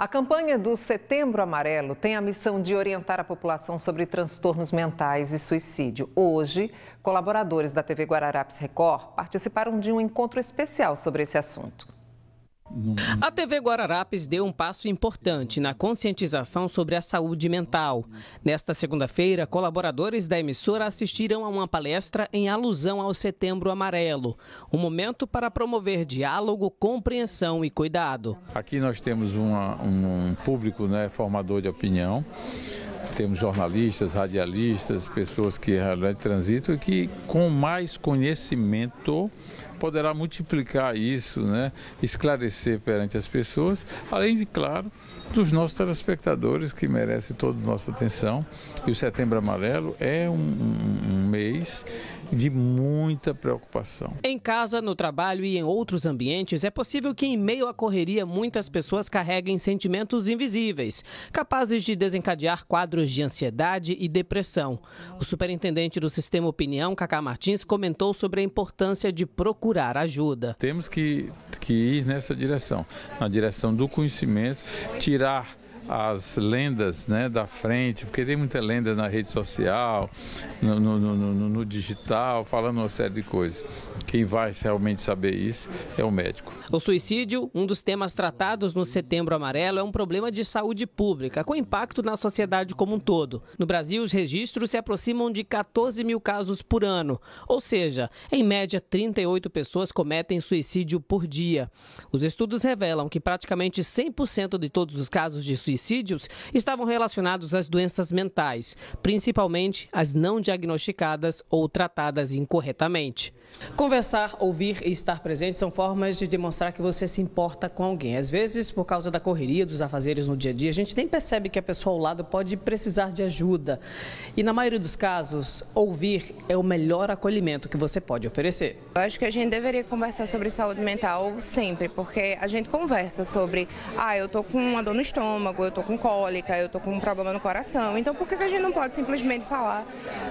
A campanha do Setembro Amarelo tem a missão de orientar a população sobre transtornos mentais e suicídio. Hoje, colaboradores da TV Guararapes Record participaram de um encontro especial sobre esse assunto. A TV Guararapes deu um passo importante na conscientização sobre a saúde mental. Nesta segunda-feira, colaboradores da emissora assistiram a uma palestra em alusão ao Setembro Amarelo, um momento para promover diálogo, compreensão e cuidado. Aqui nós temos uma, um público né, formador de opinião temos jornalistas, radialistas, pessoas que realmente transitam e que com mais conhecimento poderá multiplicar isso, né? esclarecer perante as pessoas, além de, claro, dos nossos telespectadores que merecem toda a nossa atenção. E o Setembro Amarelo é um, um, um mês de muita preocupação. Em casa, no trabalho e em outros ambientes, é possível que, em meio à correria, muitas pessoas carreguem sentimentos invisíveis, capazes de desencadear quadros de ansiedade e depressão. O superintendente do Sistema Opinião, Cacá Martins, comentou sobre a importância de procurar ajuda. Temos que, que ir nessa direção, na direção do conhecimento, tirar as lendas né, da frente, porque tem muita lenda na rede social, no, no, no, no digital, falando uma série de coisas. Quem vai realmente saber isso é o médico. O suicídio, um dos temas tratados no Setembro Amarelo, é um problema de saúde pública, com impacto na sociedade como um todo. No Brasil, os registros se aproximam de 14 mil casos por ano, ou seja, em média, 38 pessoas cometem suicídio por dia. Os estudos revelam que praticamente 100% de todos os casos de suicídios estavam relacionados às doenças mentais, principalmente as não diagnosticadas ou tratadas incorretamente. Conversar, ouvir e estar presente são formas de demonstrar que você se importa com alguém. Às vezes, por causa da correria, dos afazeres no dia a dia, a gente nem percebe que a pessoa ao lado pode precisar de ajuda. E na maioria dos casos, ouvir é o melhor acolhimento que você pode oferecer. Eu acho que a gente deveria conversar sobre saúde mental sempre, porque a gente conversa sobre, ah, eu tô com uma dor no estômago, eu tô com cólica, eu tô com um problema no coração. Então, por que a gente não pode simplesmente falar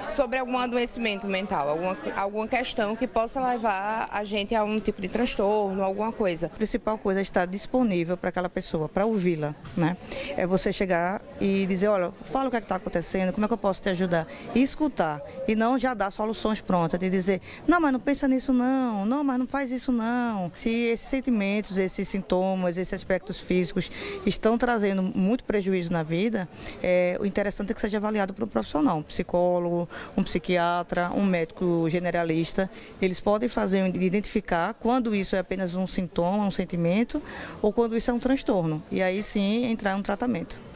sobre algum adoecimento mental, alguma, alguma questão que possa levar a gente a um tipo de transtorno, alguma coisa. A principal coisa é estar disponível para aquela pessoa, para ouvi-la, né? É você chegar e dizer, olha, fala o que é está acontecendo, como é que eu posso te ajudar? E escutar, e não já dar soluções prontas, de dizer, não, mas não pensa nisso não, não, mas não faz isso não. Se esses sentimentos, esses sintomas, esses aspectos físicos estão trazendo muito prejuízo na vida, é, o interessante é que seja avaliado por um profissional, um psicólogo, um psiquiatra, um médico generalista, eles podem fazer, identificar quando isso é apenas um sintoma, um sentimento, ou quando isso é um transtorno. E aí sim entrar em um tratamento.